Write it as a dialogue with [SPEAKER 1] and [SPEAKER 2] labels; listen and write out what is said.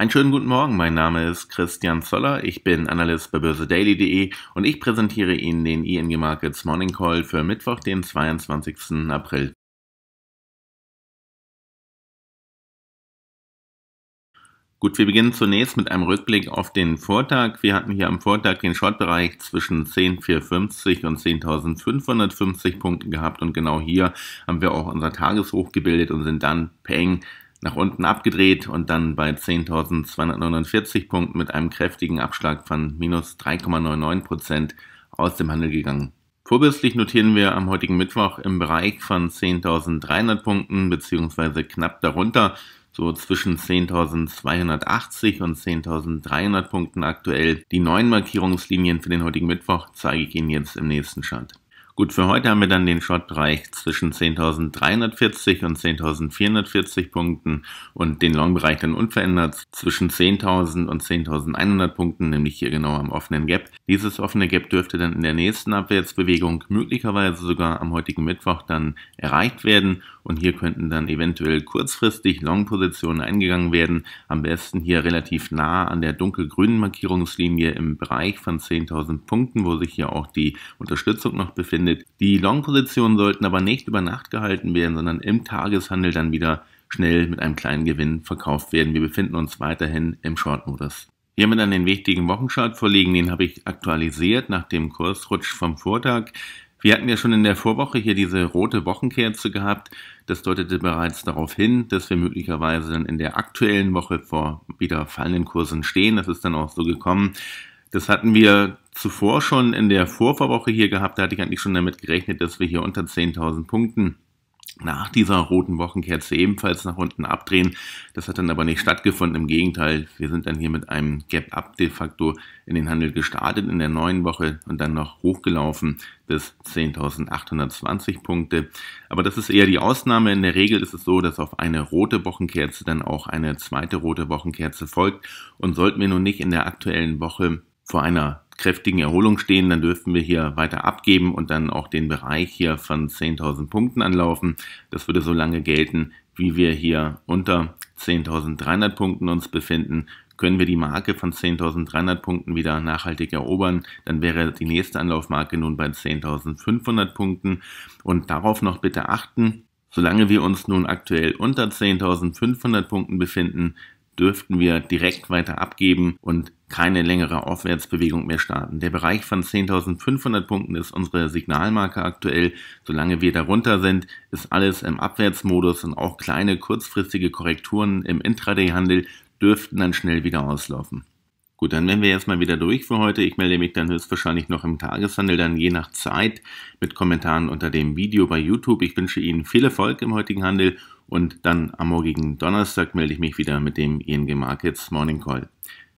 [SPEAKER 1] Einen schönen guten Morgen, mein Name ist Christian Zoller, ich bin Analyst bei börsedaily.de und ich präsentiere Ihnen den ING Markets Morning Call für Mittwoch, den 22. April. Gut, wir beginnen zunächst mit einem Rückblick auf den Vortag. Wir hatten hier am Vortag den Shortbereich zwischen 10.450 und 10.550 Punkten gehabt und genau hier haben wir auch unser Tageshoch gebildet und sind dann peng nach unten abgedreht und dann bei 10.249 Punkten mit einem kräftigen Abschlag von minus 3,99 Prozent aus dem Handel gegangen. Vorbürstlich notieren wir am heutigen Mittwoch im Bereich von 10.300 Punkten beziehungsweise knapp darunter, so zwischen 10.280 und 10.300 Punkten aktuell. Die neuen Markierungslinien für den heutigen Mittwoch zeige ich Ihnen jetzt im nächsten Chart. Gut, für heute haben wir dann den Short-Bereich zwischen 10.340 und 10.440 Punkten und den Long-Bereich dann unverändert zwischen 10.000 und 10.100 Punkten, nämlich hier genau am offenen Gap. Dieses offene Gap dürfte dann in der nächsten Abwärtsbewegung möglicherweise sogar am heutigen Mittwoch dann erreicht werden und hier könnten dann eventuell kurzfristig Long-Positionen eingegangen werden. Am besten hier relativ nah an der dunkelgrünen Markierungslinie im Bereich von 10.000 Punkten, wo sich hier auch die Unterstützung noch befindet stattfindet. Die Long-Positionen sollten aber nicht über Nacht gehalten werden, sondern im Tageshandel dann wieder schnell mit einem kleinen Gewinn verkauft werden. Wir befinden uns weiterhin im Short-Modus. Hier haben wir dann den wichtigen Wochenchart vorliegen, den habe ich aktualisiert nach dem Kursrutsch vom Vortag. Wir hatten ja schon in der Vorwoche hier diese rote Wochenkerze gehabt. Das deutete bereits darauf hin, dass wir möglicherweise dann in der aktuellen Woche vor wieder fallenden Kursen stehen. Das ist dann auch so gekommen. Das hatten wir zuvor schon in der Vorvorwoche hier gehabt. Da hatte ich eigentlich schon damit gerechnet, dass wir hier unter 10.000 Punkten nach dieser roten Wochenkerze ebenfalls nach unten abdrehen. Das hat dann aber nicht stattgefunden. Im Gegenteil, wir sind dann hier mit einem Gap-Up de facto in den Handel gestartet in der neuen Woche und dann noch hochgelaufen bis 10.820 Punkte. Aber das ist eher die Ausnahme. In der Regel ist es so, dass auf eine rote Wochenkerze dann auch eine zweite rote Wochenkerze folgt. Und sollten wir nun nicht in der aktuellen Woche vor einer kräftigen Erholung stehen, dann dürften wir hier weiter abgeben und dann auch den Bereich hier von 10.000 Punkten anlaufen. Das würde so lange gelten, wie wir hier unter 10.300 Punkten uns befinden. Können wir die Marke von 10.300 Punkten wieder nachhaltig erobern, dann wäre die nächste Anlaufmarke nun bei 10.500 Punkten. Und darauf noch bitte achten, solange wir uns nun aktuell unter 10.500 Punkten befinden, dürften wir direkt weiter abgeben und keine längere Aufwärtsbewegung mehr starten. Der Bereich von 10.500 Punkten ist unsere Signalmarke aktuell. Solange wir darunter sind, ist alles im Abwärtsmodus und auch kleine kurzfristige Korrekturen im Intraday-Handel dürften dann schnell wieder auslaufen. Gut, dann wären wir erstmal wieder durch für heute. Ich melde mich dann höchstwahrscheinlich noch im Tageshandel, dann je nach Zeit mit Kommentaren unter dem Video bei YouTube. Ich wünsche Ihnen viel Erfolg im heutigen Handel und dann am morgigen Donnerstag melde ich mich wieder mit dem ING Markets Morning Call.